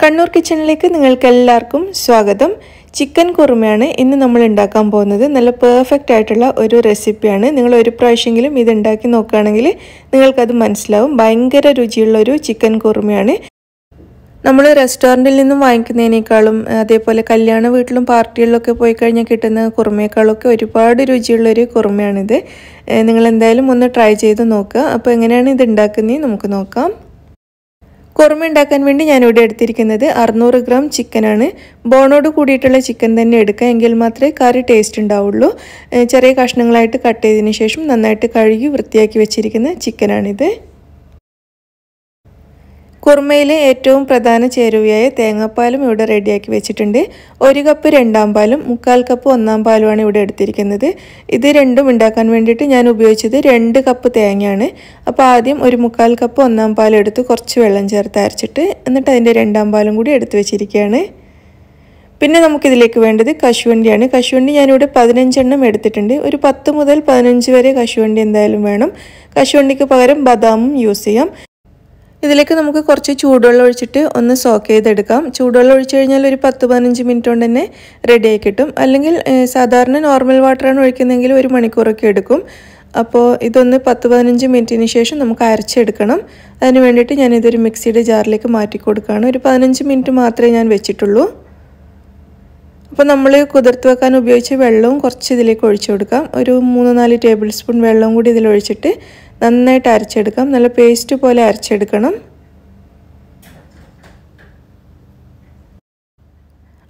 കണ്ണൂർ കിച്ചണിലേക്ക് നിങ്ങൾക്ക് എല്ലാവർക്കും സ്വാഗതം. ചിക്കൻ കുറുമയാണ് ഇന്ന് നമ്മൾ ഉണ്ടാക്കാൻ പോകുന്നത്. നല്ല പെർഫെക്റ്റ് ആയിട്ടുള്ള ഒരു റെസിപ്പിയാണ് നിങ്ങൾ ഒരു പ്രാവശ്യമെങ്കിലും ഇത് ഉണ്ടാക്കി നോക്കുകയാണെങ്കിൽ നിങ്ങൾക്കത് മനസ്സിലാവും. ഭയങ്കര രുചിയുള്ള ഒരു ചിക്കൻ കുറുമയാണ്. നമ്മൾ റെസ്റ്റോറന്റിൽ നിന്നും വാങ്ങിക്കുന്നതിനേക്കാളും അതേപോലെ കല്യാണ വീട്ടിലും പാർട്ടികളിലൊക്കെ പോയി കഴിഞ്ഞാൽ കിട്ടുന്ന കുറുമയേക്കാളൊക്കെ ഒരുപാട് രുചിയുള്ളൊരു കുറുമയാണിത്. നിങ്ങൾ എന്തായാലും ഒന്ന് ട്രൈ ചെയ്ത് നോക്കുക. അപ്പോൾ എങ്ങനെയാണ് ഇത് ഉണ്ടാക്കുന്നത് നമുക്ക് നോക്കാം. കുറുമ ഉണ്ടാക്കാൻ വേണ്ടി ഞാനിവിടെ എടുത്തിരിക്കുന്നത് അറുന്നൂറ് ഗ്രാം ചിക്കനാണ് ബോണോട് കൂടിയിട്ടുള്ള ചിക്കൻ തന്നെ എടുക്കുക എങ്കിൽ മാത്രമേ കറി ടേസ്റ്റ് ഉണ്ടാവുള്ളൂ. ചെറിയ കഷ്ണങ്ങളായിട്ട് കട്ട് ചെയ്തതിന് ശേഷം നന്നായിട്ട് കഴുകി വൃത്തിയാക്കി വെച്ചിരിക്കുന്ന ചിക്കനാണിത് കുറുമയിലെ ഏറ്റവും പ്രധാന ചേരുവയായ തേങ്ങാപ്പാലും ഇവിടെ റെഡിയാക്കി വെച്ചിട്ടുണ്ട്. ഒരു കപ്പ് രണ്ടാം പാലും മുക്കാൽ കപ്പ് ഒന്നാം പാലുമാണ് ഇവിടെ എടുത്തിരിക്കുന്നത്. ഇത് രണ്ടും ഉണ്ടാക്കാൻ വേണ്ടിയിട്ട് ഞാൻ ഉപയോഗിച്ചത് രണ്ട് കപ്പ് തേങ്ങയാണ്. അപ്പോൾ ആദ്യം ഒരു മുക്കാൽ കപ്പ് ഒന്നാം പാൽ എടുത്ത് കുറച്ച് വെള്ളം ചേർത്ത് അരച്ചിട്ട് എന്നിട്ട് അതിന്റെ രണ്ടാം പാലും കൂടി എടുത്ത് വെച്ചിരിക്കുകയാണ്. പിന്നെ നമുക്കിതിലേക്ക് വേണ്ടത് കശുവണ്ടിയാണ്. കശുവണ്ടി ഞാനിവിടെ പതിനഞ്ചെണ്ണം എടുത്തിട്ടുണ്ട്. ഒരു പത്ത് മുതൽ പതിനഞ്ച് വരെ കശുവണ്ടി എന്തായാലും വേണം. കശുവണ്ടിക്ക് പകരം ബദാമും യൂസ് ചെയ്യാം. ഇതിലേക്ക് നമുക്ക് കുറച്ച് ചൂടുവെള്ളം ഒഴിച്ചിട്ട് ഒന്ന് സോക്ക് ചെയ്തെടുക്കാം. ചൂടുവെള്ളം ഒഴിച്ചു കഴിഞ്ഞാൽ ഒരു പത്ത് പതിനഞ്ച് മിനിറ്റ് കൊണ്ട് തന്നെ റെഡി ആയി കിട്ടും. അല്ലെങ്കിൽ സാധാരണ നോർമൽ വാട്ടറാണ് ഒഴിക്കുന്നതെങ്കിൽ ഒരു മണിക്കൂറൊക്കെ എടുക്കും. അപ്പോൾ ഇതൊന്ന് പത്ത് പതിനഞ്ച് മിനിറ്റിന് ശേഷം നമുക്ക് അരച്ചെടുക്കണം. അതിന് വേണ്ടിയിട്ട് ഞാനിതൊരു മിക്സിയുടെ ജാറിലേക്ക് മാറ്റി കൊടുക്കുകയാണ്. ഒരു പതിനഞ്ച് മിനിറ്റ് മാത്രമേ ഞാൻ വെച്ചിട്ടുള്ളൂ. അപ്പോൾ നമ്മൾ കുതിർത്ത് വെക്കാൻ ഉപയോഗിച്ച വെള്ളവും കുറച്ച് ഇതിലേക്ക് ഒഴിച്ചു കൊടുക്കാം. ഒരു മൂന്ന് നാല് ടേബിൾ സ്പൂൺ വെള്ളവും കൂടി ഇതിൽ ഒഴിച്ചിട്ട് നന്നായിട്ട് അരച്ചെടുക്കാം. നല്ല പേസ്റ്റ് പോലെ അരച്ചെടുക്കണം.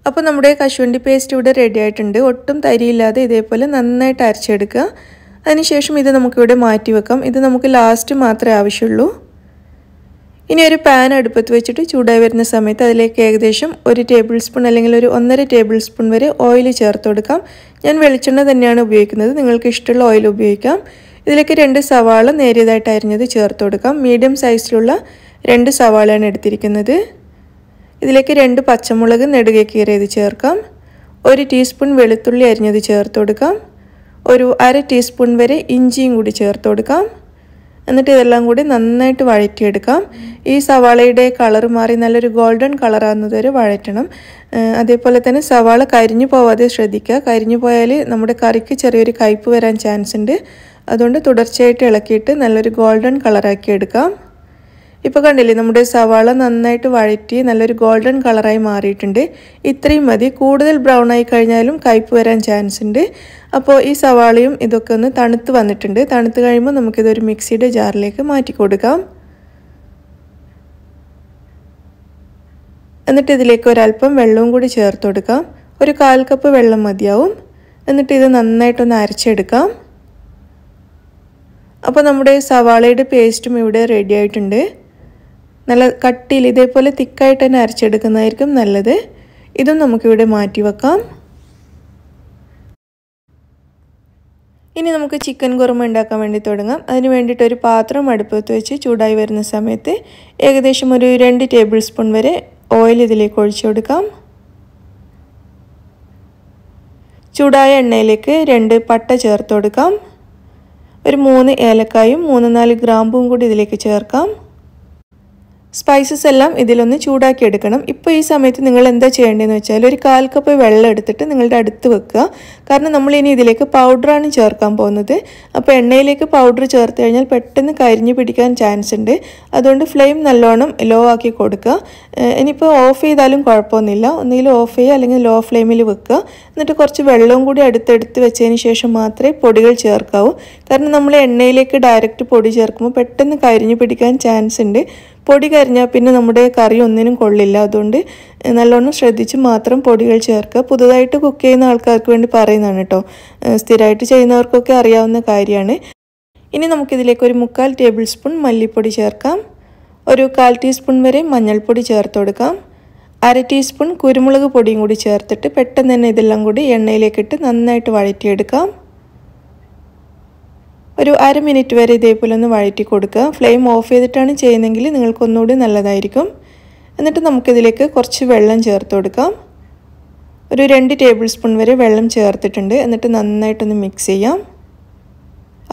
അപ്പോൾ നമ്മുടെ കശുവണ്ടി പേസ്റ്റ് ഇവിടെ റെഡി ആയിട്ടുണ്ട്. ഒട്ടും തരിയില്ലാതെ ഇതേപോലെ നന്നായിട്ട് അരച്ചെടുക്കുക. അതിനുശേഷം ഇത് നമുക്കിവിടെ മാറ്റി വെക്കാം. ഇത് നമുക്ക് ലാസ്റ്റ് മാത്രമേ ആവശ്യമുള്ളൂ. ഇനി ഒരു പാൻ അടുപ്പത്ത് വെച്ചിട്ട് ചൂടായി വരുന്ന സമയത്ത് അതിലേക്ക് ഏകദേശം ഒരു ടേബിൾ സ്പൂൺ അല്ലെങ്കിൽ ഒരു ഒന്നര ടേബിൾ സ്പൂൺ വരെ ഓയിൽ ചേർത്ത് കൊടുക്കാം. ഞാൻ വെളിച്ചെണ്ണ തന്നെയാണ് ഉപയോഗിക്കുന്നത്. നിങ്ങൾക്ക് ഇഷ്ടമുള്ള ഓയിൽ ഉപയോഗിക്കാം. ഇതിലേക്ക് രണ്ട് സവാള നേരിയതായിട്ട് അരിഞ്ഞത് ചേർത്ത് കൊടുക്കാം. മീഡിയം സൈസിലുള്ള രണ്ട് സവാളയാണ് എടുത്തിരിക്കുന്നത്. ഇതിലേക്ക് രണ്ട് പച്ചമുളക് നെടുകെ കീറിയത് ചേർക്കാം. ഒരു ടീസ്പൂൺ വെളുത്തുള്ളി അരിഞ്ഞത് ചേർത്ത് കൊടുക്കാം. ഒരു അര ടീസ്പൂൺ വരെ ഇഞ്ചിയും കൂടി ചേർത്ത് കൊടുക്കാം. എന്നിട്ട് ഇതെല്ലാം കൂടി നന്നായിട്ട് വഴറ്റിയെടുക്കാം. ഈ സവാളയുടെ കളർ മാറി നല്ലൊരു ഗോൾഡൻ കളറാകുന്നത് വരെ വഴറ്റണം. അതേപോലെ തന്നെ സവാള കരിഞ്ഞു പോവാതെ ശ്രദ്ധിക്കുക. കരിഞ്ഞു പോയാൽ നമ്മുടെ കറിക്ക് ചെറിയൊരു കയ്പ് വരാൻ ചാൻസ് ഉണ്ട് അതുകൊണ്ട് തുടർച്ചയായിട്ട് ഇളക്കിയിട്ട് നല്ലൊരു ഗോൾഡൻ കളറാക്കി എടുക്കാം. ഇപ്പോൾ കണ്ടില്ലേ നമ്മുടെ സവാള നന്നായിട്ട് വഴറ്റി നല്ലൊരു ഗോൾഡൻ കളറായി മാറിയിട്ടുണ്ട്. ഇത്രയും മതി. കൂടുതൽ ബ്രൗൺ ആയി കഴിഞ്ഞാലും കയ്പ് വരാൻ ചാൻസ് ഉണ്ട്. അപ്പോൾ ഈ സവാളയും ഇതൊക്കെ ഒന്ന് തണുത്ത് വന്നിട്ടുണ്ട്. തണുത്ത് കഴിയുമ്പോൾ നമുക്കിതൊരു മിക്സിയുടെ ജാറിലേക്ക് മാറ്റി കൊടുക്കാം. എന്നിട്ട് ഇതിലേക്ക് ഒരല്പം വെള്ളവും കൂടി ചേർത്ത് കൊടുക്കാം. ഒരു കാൽ കപ്പ് വെള്ളം മതിയാവും. എന്നിട്ട് ഇത് നന്നായിട്ടൊന്ന് അരച്ചെടുക്കാം. അപ്പോൾ നമ്മുടെ സവാളയുടെ പേസ്റ്റും ഇവിടെ റെഡി ആയിട്ടുണ്ട്. നല്ല കട്ടിയിൽ ഇതേപോലെ തിക്കായിട്ട് തന്നെ അരച്ചെടുക്കുന്നതായിരിക്കും നല്ലത്. ഇതും നമുക്കിവിടെ മാറ്റി വെക്കാം. ഇനി നമുക്ക് ചിക്കൻ കുറുമ ഉണ്ടാക്കാൻ വേണ്ടി തുടങ്ങാം. അതിന് വേണ്ടിയിട്ട് ഒരു പാത്രം അടുപ്പത്ത് വെച്ച് ചൂടായി വരുന്ന സമയത്ത് ഏകദേശം ഒരു രണ്ട് ടേബിൾ സ്പൂൺ വരെ ഓയിൽ ഇതിലേക്ക് ഒഴിച്ചു കൊടുക്കാം. ചൂടായ എണ്ണയിലേക്ക് രണ്ട് പട്ട ചേർത്ത് കൊടുക്കാം. ഒരു മൂന്ന് ഏലക്കായും മൂന്ന് നാല് ഗ്രാമ്പും കൂടി ഇതിലേക്ക് ചേർക്കാം. സ്പൈസസ് എല്ലാം ഇതിലൊന്ന് ചൂടാക്കി എടുക്കണം. ഇപ്പോൾ ഈ സമയത്ത് നിങ്ങൾ എന്താ ചെയ്യേണ്ടതെന്ന് വെച്ചാൽ ഒരു കാൽ കപ്പ് വെള്ളം എടുത്തിട്ട് നിങ്ങളുടെ അടുത്ത് വെക്കുക. കാരണം നമ്മൾ ഇനി ഇതിലേക്ക് പൗഡറാണ് ചേർക്കാൻ പോകുന്നത്. അപ്പോൾ എണ്ണയിലേക്ക് പൗഡർ ചേർത്ത് കഴിഞ്ഞാൽ പെട്ടെന്ന് കരിഞ്ഞു പിടിക്കാൻ ചാൻസ് ഉണ്ട്. അതുകൊണ്ട് ഫ്ലെയിം നല്ലോണം ലോ ആക്കി കൊടുക്കുക. ഇനിയിപ്പോൾ ഓഫ് ചെയ്താലും കുഴപ്പമൊന്നുമില്ല. ഒന്നുകിൽ ഓഫ് ചെയ്യുക അല്ലെങ്കിൽ ലോ ഫ്ലെയിമിൽ വെക്കുക. എന്നിട്ട് കുറച്ച് വെള്ളവും കൂടി അടുത്തെടുത്ത് വെച്ചതിന് ശേഷം മാത്രമേ പൊടികൾ ചേർക്കാവൂ. കാരണം നമ്മൾ എണ്ണയിലേക്ക് ഡയറക്റ്റ് പൊടി ചേർക്കുമ്പോൾ പെട്ടെന്ന് കരിഞ്ഞു പിടിക്കാൻ ചാൻസ് ഉണ്ട്. പൊടി കരിഞ്ഞാൽ പിന്നെ നമ്മുടെ കറി ഒന്നിനും കൊള്ളില്ല. അതുകൊണ്ട് നല്ലോണം ശ്രദ്ധിച്ച് മാത്രം പൊടികൾ ചേർക്കുക. പുതുതായിട്ട് കുക്ക് ചെയ്യുന്ന ആൾക്കാർക്ക് വേണ്ടി പറയുന്നതാണ് കേട്ടോ. സ്ഥിരമായിട്ട് ചെയ്യുന്നവർക്കൊക്കെ അറിയാവുന്ന കാര്യമാണ്. ഇനി നമുക്കിതിലേക്ക് ഒരു മുക്കാൽ ടേബിൾ സ്പൂൺ മല്ലിപ്പൊടി ചേർക്കാം. ഒരു കാൽ ടീസ്പൂൺ വരെ മഞ്ഞൾപ്പൊടി ചേർത്ത് കൊടുക്കാം. അര ടീസ്പൂൺ കുരുമുളക് പൊടിയും കൂടി ചേർത്തിട്ട് പെട്ടെന്ന് തന്നെ ഇതെല്ലാം കൂടി എണ്ണയിലേക്കിട്ട് നന്നായിട്ട് വഴറ്റിയെടുക്കാം. ഒരു അര മിനിറ്റ് വരെ ഇതേപോലെ ഒന്ന് വഴറ്റി കൊടുക്കുക. ഫ്ലെയിം ഓഫ് ചെയ്തിട്ടാണ് ചെയ്യുന്നതെങ്കിൽ നിങ്ങൾക്കൊന്നുകൂടി നല്ലതായിരിക്കും. എന്നിട്ട് നമുക്കിതിലേക്ക് കുറച്ച് വെള്ളം ചേർത്ത് കൊടുക്കാം. ഒരു രണ്ട് ടേബിൾ സ്പൂൺ വരെ വെള്ളം ചേർത്തിട്ടുണ്ട്. എന്നിട്ട് നന്നായിട്ടൊന്ന് മിക്സ് ചെയ്യാം.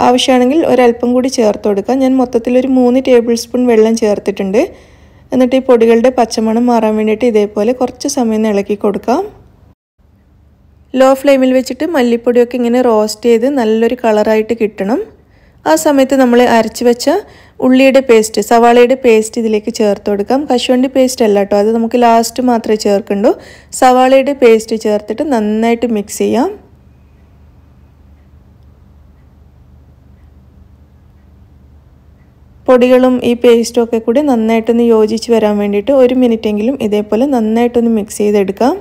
ആവശ്യമാണെങ്കിൽ ഒരല്പം കൂടി ചേർത്ത് കൊടുക്കാം. ഞാൻ മൊത്തത്തിൽ ഒരു മൂന്ന് ടേബിൾ സ്പൂൺ വെള്ളം ചേർത്തിട്ടുണ്ട്. എന്നിട്ട് ഈ പൊടികളുടെ പച്ചമണം മാറാൻ വേണ്ടിയിട്ട് ഇതേപോലെ കുറച്ച് സമയം ഇളക്കി കൊടുക്കാം. ലോ ഫ്ലെയിമിൽ വെച്ചിട്ട് മല്ലിപ്പൊടിയൊക്കെ ഇങ്ങനെ റോസ്റ്റ് ചെയ്ത് നല്ലൊരു കളറായിട്ട് കിട്ടണം. ആ സമയത്ത് നമ്മൾ അരച്ച് വെച്ച ഉള്ളിയുടെ പേസ്റ്റ് സവാളയുടെ പേസ്റ്റ് ഇതിലേക്ക് ചേർത്ത് കൊടുക്കാം. കശുവണ്ടി പേസ്റ്റ് അല്ല കേട്ടോ അത് നമുക്ക് ലാസ്റ്റ് മാത്രമേ ചേർക്കണ്ടൂ സവാളയുടെ പേസ്റ്റ് ചേർത്തിട്ട് നന്നായിട്ട് മിക്സ് ചെയ്യാം. പൊടികളും ഈ പേസ്റ്റും ഒക്കെ കൂടി നന്നായിട്ടൊന്ന് യോജിച്ച് വരാൻ വേണ്ടിയിട്ട് ഒരു മിനിറ്റെങ്കിലും ഇതേപോലെ നന്നായിട്ടൊന്ന് മിക്സ് ചെയ്തെടുക്കാം.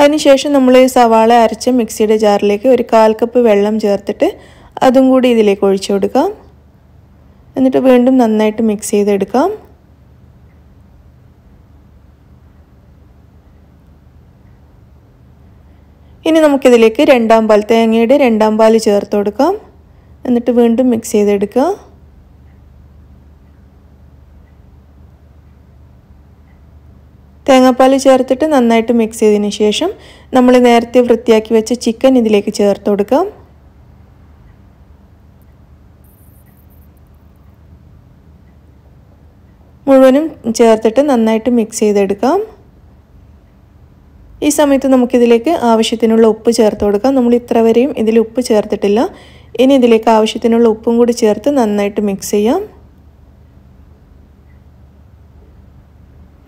അതിനുശേഷം നമ്മൾ ഈ സവാള അരച്ച മിക്സിയുടെ ജാറിലേക്ക് ഒരു കാൽ കപ്പ് വെള്ളം ചേർത്തിട്ട് അതും കൂടി ഇതിലേക്ക് ഒഴിച്ചു കൊടുക്കാം. എന്നിട്ട് വീണ്ടും നന്നായിട്ട് മിക്സ് ചെയ്തെടുക്കാം. ഇനി നമുക്കിതിലേക്ക് രണ്ടാം പാൽ തേങ്ങയുടെ രണ്ടാം പാൽ ചേർത്ത് കൊടുക്കാം. എന്നിട്ട് വീണ്ടും മിക്സ് ചെയ്തെടുക്കുക തേങ്ങാപ്പാൽ ചേർത്തിട്ട് നന്നായിട്ട് മിക്സ് ചെയ്തതിന് ശേഷം നമ്മൾ നേരത്തെ വൃത്തിയാക്കി വെച്ച ചിക്കൻ ഇതിലേക്ക് ചേർത്ത് കൊടുക്കാം. മുഴുവനും ചേർത്തിട്ട് നന്നായിട്ട് മിക്സ് ചെയ്തെടുക്കാം. ഈ സമയത്ത് നമുക്കിതിലേക്ക് ആവശ്യത്തിനുള്ള ഉപ്പ് ചേർത്ത് കൊടുക്കാം. നമ്മൾ ഇത്ര വരെയും ഇതിൽ ഉപ്പ് ചേർത്തിട്ടില്ല. ഇനി ഇതിലേക്ക് ആവശ്യത്തിനുള്ള ഉപ്പും കൂടി ചേർത്ത് നന്നായിട്ട് മിക്സ് ചെയ്യാം.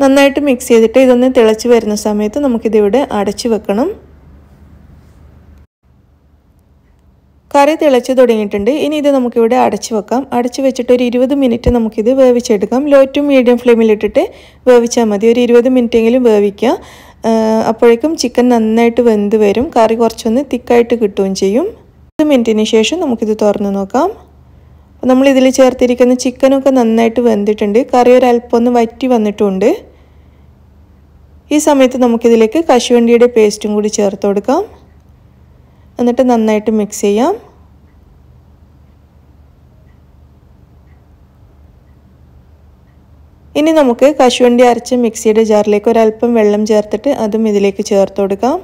നന്നായിട്ട് മിക്സ് ചെയ്തിട്ട് ഇതൊന്ന് തിളച്ച് വരുന്ന സമയത്ത് നമുക്കിതിവിടെ അടച്ചു വെക്കണം. കറി തിളച്ച് തുടങ്ങിയിട്ടുണ്ട്. ഇനി ഇത് നമുക്കിവിടെ അടച്ചു വെക്കാം. അടച്ചു വെച്ചിട്ട് ഒരു ഇരുപത് മിനിറ്റ് നമുക്കിത് വേവിച്ചെടുക്കാം. ലോ ടു മീഡിയം ഫ്ലെയിമിലിട്ടിട്ട് വേവിച്ചാൽ മതി. ഒരു ഇരുപത് മിനിറ്റെങ്കിലും വേവിക്കുക അപ്പോഴേക്കും ചിക്കൻ നന്നായിട്ട് വെന്ത് വരും. കറി കുറച്ചൊന്ന് തിക്കായിട്ട് കിട്ടുകയും ചെയ്യും. ഇരുപത് മിനിറ്റിന് ശേഷം നമുക്കിത് തുറന്ന് നോക്കാം. നമ്മളിതിൽ ചേർത്തിരിക്കുന്ന ചിക്കനൊക്കെ നന്നായിട്ട് വെന്തിട്ടുണ്ട്. കറി ഒരല്പം ഒന്ന് വറ്റി വന്നിട്ടുണ്ട്. ഈ സമയത്ത് നമുക്കിതിലേക്ക് കശുവണ്ടിയുടെ പേസ്റ്റും കൂടി ചേർത്ത് കൊടുക്കാം. എന്നിട്ട് നന്നായിട്ട് മിക്സ് ചെയ്യാം. ഇനി നമുക്ക് കശുവണ്ടി അരച്ച് മിക്സിയുടെ ജാറിലേക്ക് ഒരല്പം വെള്ളം ചേർത്തിട്ട് അതും ഇതിലേക്ക് ചേർത്ത് കൊടുക്കാം.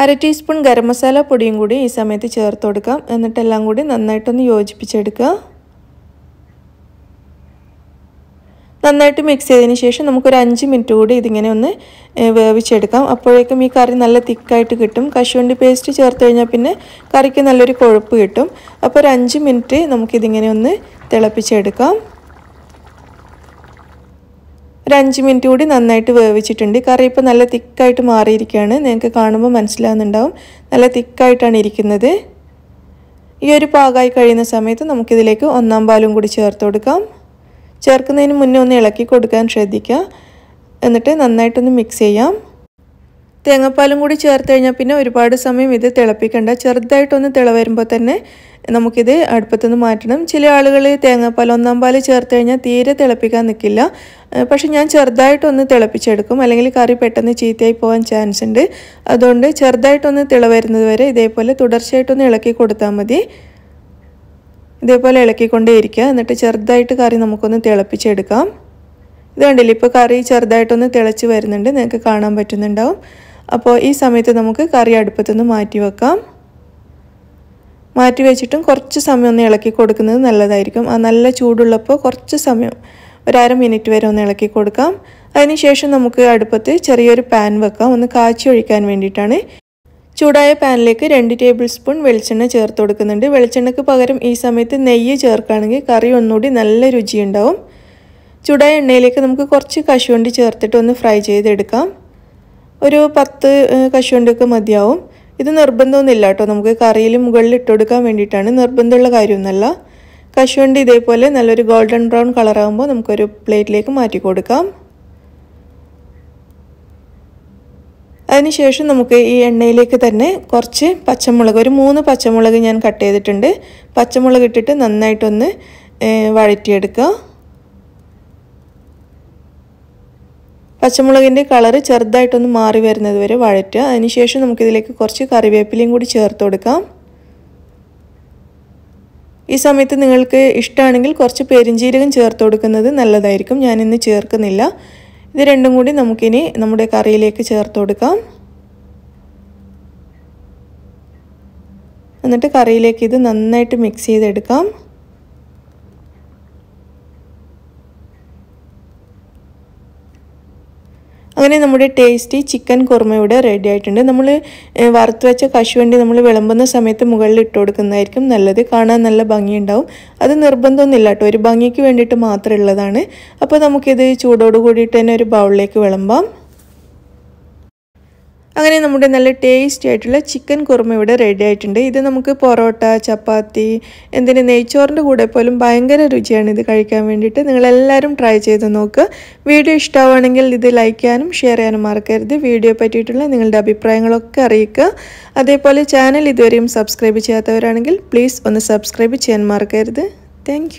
അര ടീസ്പൂൺ ഗരം മസാല പൊടിയും കൂടി ഈ സമയത്ത് ചേർത്ത് കൊടുക്കാം. എന്നിട്ടെല്ലാം കൂടി നന്നായിട്ടൊന്ന് യോജിപ്പിച്ചെടുക്കുക. നന്നായിട്ട് മിക്സ് ചെയ്തതിന് ശേഷം നമുക്കൊരു അഞ്ച് മിനിറ്റ് കൂടി ഇതിങ്ങനെ ഒന്ന് വേവിച്ചെടുക്കാം. അപ്പോഴേക്കും ഈ കറി നല്ല തിക്കായിട്ട് കിട്ടും. കശുവണ്ടി പേസ്റ്റ് ചേർത്ത് കഴിഞ്ഞാൽ പിന്നെ കറിക്ക് നല്ലൊരു കൊഴുപ്പ് കിട്ടും. അപ്പോൾ ഒരു അഞ്ച് മിനിറ്റ് നമുക്കിതിങ്ങനെ ഒന്ന് തിളപ്പിച്ചെടുക്കാം. ഒരു അഞ്ച് മിനിറ്റ് കൂടി നന്നായിട്ട് വേവിച്ചിട്ടുണ്ട്. കറി ഇപ്പോൾ നല്ല തിക്കായിട്ട് മാറിയിരിക്കുകയാണ്. നിങ്ങൾക്ക് കാണുമ്പോൾ മനസ്സിലാകുന്നുണ്ടാവും നല്ല തിക്കായിട്ടാണ് ഇരിക്കുന്നത്. ഈ ഒരു പാകമായി കഴിയുന്ന സമയത്ത് നമുക്കിതിലേക്ക് ഒന്നാം പാലും കൂടി ചേർത്ത് കൊടുക്കാം. ചേർക്കുന്നതിന് മുന്നേ ഒന്ന് ഇളക്കി കൊടുക്കാൻ ശ്രദ്ധിക്കുക. എന്നിട്ട് നന്നായിട്ടൊന്ന് മിക്സ് ചെയ്യാം. തേങ്ങാപ്പാലും കൂടി ചേർത്ത് കഴിഞ്ഞാൽ പിന്നെ ഒരുപാട് സമയം ഇത് തിളപ്പിക്കേണ്ട. ചെറുതായിട്ടൊന്ന് തിള വരുമ്പോൾ തന്നെ നമുക്കിത് അടുപ്പത്തുനിന്ന് മാറ്റണം. ചില ആളുകൾ തേങ്ങാപ്പാൽ ഒന്നാം പാൽ ചേർത്ത് കഴിഞ്ഞാൽ തീരെ തിളപ്പിക്കാൻ നിൽക്കില്ല പക്ഷെ ഞാൻ ചെറുതായിട്ടൊന്ന് തിളപ്പിച്ചെടുക്കും. അല്ലെങ്കിൽ കറി പെട്ടെന്ന് ചീത്തയായി പോകാൻ ചാൻസ് ഉണ്ട് അതുകൊണ്ട് ചെറുതായിട്ടൊന്ന് തിള വരുന്നത് വരെ ഇതേപോലെ തുടർച്ചയായിട്ടൊന്ന് ഇളക്കി കൊടുത്താൽ മതി. ഇതേപോലെ ഇളക്കിക്കൊണ്ടേ ഇരിക്കുക എന്നിട്ട് ചെറുതായിട്ട് കറി നമുക്കൊന്ന് തിളപ്പിച്ചെടുക്കാം. ഇത് കണ്ടില്ലേ? ഇപ്പോൾ കറി ചെറുതായിട്ടൊന്ന് തിളച്ച് വരുന്നുണ്ട്. നിങ്ങൾക്ക് കാണാൻ പറ്റുന്നുണ്ടാവും. അപ്പോൾ ഈ സമയത്ത് നമുക്ക് കറി അടുപ്പത്തുനിന്ന് മാറ്റി വെക്കാം. മാറ്റി വെച്ചിട്ടും കുറച്ച് സമയം ഒന്ന് ഇളക്കി കൊടുക്കുന്നത് നല്ലതായിരിക്കും. ആ നല്ല ചൂടുള്ളപ്പോൾ കുറച്ച് സമയം ഒരു മിനിറ്റ് വരെ ഒന്ന് ഇളക്കി കൊടുക്കാം. അതിനുശേഷം നമുക്ക് അടുപ്പത്ത് ചെറിയൊരു പാൻ വെക്കാം. ഒന്ന് കാച്ചി ഒഴിക്കാൻ വേണ്ടിയിട്ടാണ്. ചൂടായ പാനിലേക്ക് രണ്ട് ടേബിൾ സ്പൂൺ വെളിച്ചെണ്ണ ചേർത്ത് കൊടുക്കുന്നുണ്ട്. വെളിച്ചെണ്ണയ്ക്ക് പകരം ഈ സമയത്ത് നെയ്യ് ചേർക്കുകയാണെങ്കിൽ കറി ഒന്നുകൂടി നല്ല രുചിയുണ്ടാവും. ചൂടായ എണ്ണയിലേക്ക് നമുക്ക് കുറച്ച് കശുവണ്ടി ചേർത്തിട്ട് ഒന്ന് ഫ്രൈ ചെയ്തെടുക്കാം. ഒരു പത്ത് കശുവണ്ടിയൊക്കെ മതിയാവും. ഇത് നിർബന്ധമൊന്നുമില്ല കേട്ടോ. നമുക്ക് കറിയിൽ മുകളിൽ ഇട്ട് കൊടുക്കാൻ വേണ്ടിയിട്ടാണ്. നിർബന്ധമുള്ള കാര്യമൊന്നുമല്ല. കശുവണ്ടി ഇതേപോലെ നല്ലൊരു ഗോൾഡൻ ബ്രൗൺ കളറാകുമ്പോൾ നമുക്കൊരു പ്ലേറ്റിലേക്ക് മാറ്റി കൊടുക്കാം. അതിനുശേഷം നമുക്ക് ഈ എണ്ണയിലേക്ക് തന്നെ കുറച്ച് പച്ചമുളക് ഒരു മൂന്ന് പച്ചമുളക് ഞാൻ കട്ട് ചെയ്തിട്ടുണ്ട്. പച്ചമുളക് ഇട്ടിട്ട് നന്നായിട്ടൊന്ന് വഴറ്റിയെടുക്കുക. പച്ചമുളകിന്റെ കളറ് ചെറുതായിട്ടൊന്ന് മാറി വരുന്നത് വരെ വഴറ്റുക. അതിനുശേഷം നമുക്കിതിലേക്ക് കുറച്ച് കറിവേപ്പിലയും കൂടി ചേർത്ത് കൊടുക്കാം. ഈ സമയത്ത് നിങ്ങൾക്ക് ഇഷ്ടമാണെങ്കിൽ കുറച്ച് പെരിഞ്ജീരകം ചേർത്ത് കൊടുക്കുന്നത് നല്ലതായിരിക്കും. ഞാനിന്ന് ചേർക്കുന്നില്ല. ഇത് രണ്ടും കൂടി നമുക്കിനി നമ്മുടെ കറിയിലേക്ക് ചേർത്ത് കൊടുക്കാം. എന്നിട്ട് കറിയിലേക്ക് ഇത് നന്നായിട്ട് മിക്സ് ചെയ്തെടുക്കാം. അങ്ങനെ നമ്മുടെ ടേസ്റ്റി ചിക്കൻ കുറുമ ഇവിടെ റെഡി ആയിട്ടുണ്ട്. നമ്മൾ വറുത്ത് വെച്ച കശുവണ്ടി നമ്മൾ വിളമ്പുന്ന സമയത്ത് മുകളിൽ ഇട്ട് കൊടുക്കുന്നതായിരിക്കും നല്ലത്. കാണാൻ നല്ല ഭംഗിയുണ്ടാവും. അത് നിർബന്ധമൊന്നുമില്ല കേട്ടോ. ഒരു ഭംഗിക്ക് വേണ്ടിയിട്ട് മാത്രമുള്ളതാണ്. അപ്പോൾ നമുക്കിത് ചൂടോട് കൂടിയിട്ട് തന്നെ ഒരു ബൗളിലേക്ക് വിളമ്പാം. അങ്ങനെ നമ്മുടെ നല്ല ടേസ്റ്റി ആയിട്ടുള്ള ചിക്കൻ കുറുമ ഇവിടെ റെഡി ആയിട്ടുണ്ട്. ഇത് നമുക്ക് പൊറോട്ട ചപ്പാത്തി എന്തിന് നെയ്ച്ചോറിന്റെ കൂടെ പോലും ഭയങ്കര രുചിയാണ് ഇത് കഴിക്കാൻ വേണ്ടിയിട്ട്. നിങ്ങളെല്ലാവരും ട്രൈ ചെയ്ത് നോക്കുക വീഡിയോ ഇഷ്ടമാണെങ്കിൽ ഇത് ലൈക്ക് ചെയ്യാനും ഷെയർ ചെയ്യാനും മറക്കരുത്. വീഡിയോ പറ്റിയിട്ടുള്ള നിങ്ങളുടെ അഭിപ്രായങ്ങളൊക്കെ അറിയിക്കുക അതേപോലെ ചാനൽ ഇതുവരെയും സബ്സ്ക്രൈബ് ചെയ്യാത്തവരാണെങ്കിൽ പ്ലീസ് ഒന്ന് സബ്സ്ക്രൈബ് ചെയ്യാൻ മറക്കരുത്. താങ്ക്